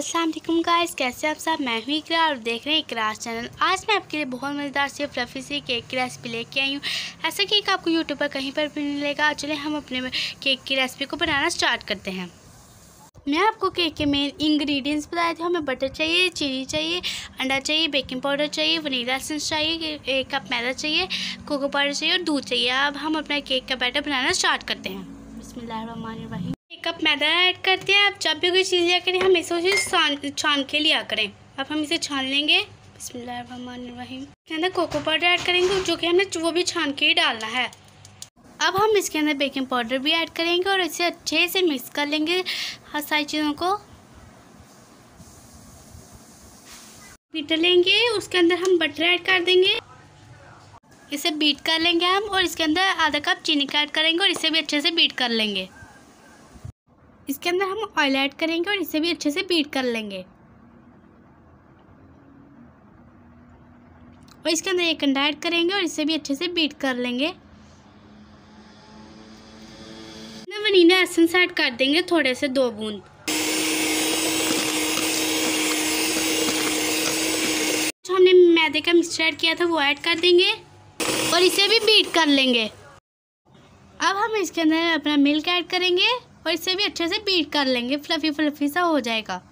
वालेकुम गाइस, कैसे आप सब? मैं हूँ इकरा और देख रहे हैं इकरास चैनल। आज मैं आपके लिए बहुत मज़ेदार से फ्लफी सी केक की रेसिपी लेके आई हूँ। ऐसा केक आपको यूट्यूब पर कहीं पर भी मिलेगा। चले हम अपने केक की रेसिपी को बनाना स्टार्ट करते हैं। मैं आपको केक के मेन इंग्रेडिएंट्स बताए थे। हमें बटर चाहिए चीनी चाहिए, अंडा चाहिए बेकिंग पाउडर चाहिए वनीला एसेंस चाहिए एक कप मैदा चाहिए कोको पाउडर चाहिए और दूध चाहिए। अब हम अपना केक का बैटर बनाना स्टार्ट करते हैं। एक कप मैदा ऐड करते हैं। आप जब भी कोई चीज़ लिया करें हम इसे उसे छान के लिया करें। अब हम इसे छान लेंगे। बिस्मिल्लाहिर्रहमानिर्रहीम। इसके अंदर कोको पाउडर ऐड करेंगे, जो कि हमने वो भी छान के ही डालना है। अब हम इसके अंदर बेकिंग पाउडर भी ऐड करेंगे और इसे अच्छे से मिक्स कर लेंगे हर सारी चीज़ों को। बीटर लेंगे, उसके अंदर हम बटर ऐड कर देंगे। इसे बीट कर लेंगे हम और इसके अंदर आधा कप चीनी का ऐड करेंगे और इसे भी अच्छे से बीट कर लेंगे। इसके अंदर हम ऑयल ऐड करेंगे और इसे भी अच्छे से बीट कर लेंगे। और इसके अंदर एक अंडा ऐड करेंगे और इसे भी अच्छे से बीट कर लेंगे। वनीला एसेंस ऐड कर देंगे, थोड़े से दो बूंद। जो हमने मैदे का मिक्सचर ऐड किया था, वो ऐड कर देंगे और इसे भी बीट कर लेंगे। अब हम इसके अंदर अपना मिल्क ऐड करेंगे। और इसे भी अच्छे से बीट कर लेंगे। फ्लफी फ्लफी सा हो जाएगा।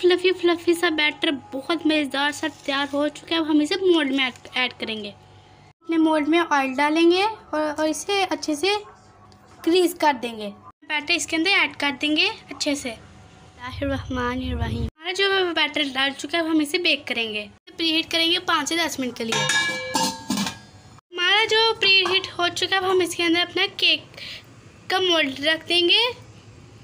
फ्लफी फ्लफी सा बैटर बहुत मज़ेदार सा तैयार हो चुका है। अब हम इसे मोल्ड में ऐड करेंगे। अपने मोल्ड में ऑयल डालेंगे और, और इसे अच्छे से क्रीज कर देंगे। बैटर इसके अंदर ऐड कर देंगे अच्छे से। रहीम हमारा जो बैटर डाल चुका है, अब हम इसे बेक करेंगे। प्री हीट करेंगे पाँच से दस मिनट के लिए। हमारा जो प्री हीट हो चुका है, अब हम इसके अंदर अपना केक का मोल्ड रख देंगे।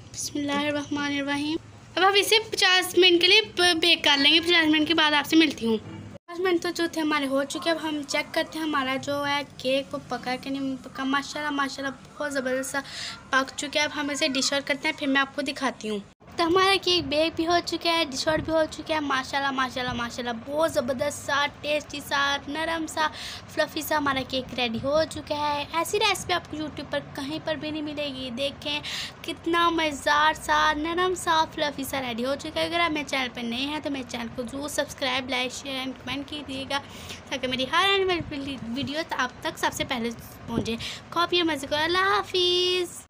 बसमीम अब हम इसे पचास मिनट के लिए बेक कर लेंगे। पचास मिनट के बाद आपसे मिलती हूँ। पचास मिनट तो जो थे हमारे हो चुके हैं। अब हम चेक करते हैं। हमारा जो है केक वो पका के नहीं पका। माशाल्लाह माशाल्लाह, बहुत ज़बरदस्त पक चुके हैं। अब हम इसे डिश आउट करते हैं। फिर मैं आपको दिखाती हूँ। तो हमारा केक बेक भी हो चुका है डिश भी हो चुका है। माशाल्लाह माशाल्लाह माशाल्लाह, बहुत ज़बरदस्त सा टेस्टी सा, नरम सा फ्लफ़ी सा हमारा केक रेडी हो चुका है। ऐसी रेसिपी आपको यूट्यूब पर कहीं पर भी नहीं मिलेगी। देखें, कितना मज़ेदार सा, नरम सा फ्लफ़ी सा रेडी हो चुका है। अगर आप मेरे चैनल पर नए हैं तो मेरे चैनल को ज़रूर subscribe like share and comment कीजिएगा, ताकि मेरी हर वाली वीडियो आप तक सबसे पहले पहुँचे। कॉपी मज़े को। अल्लाह हाफिज़।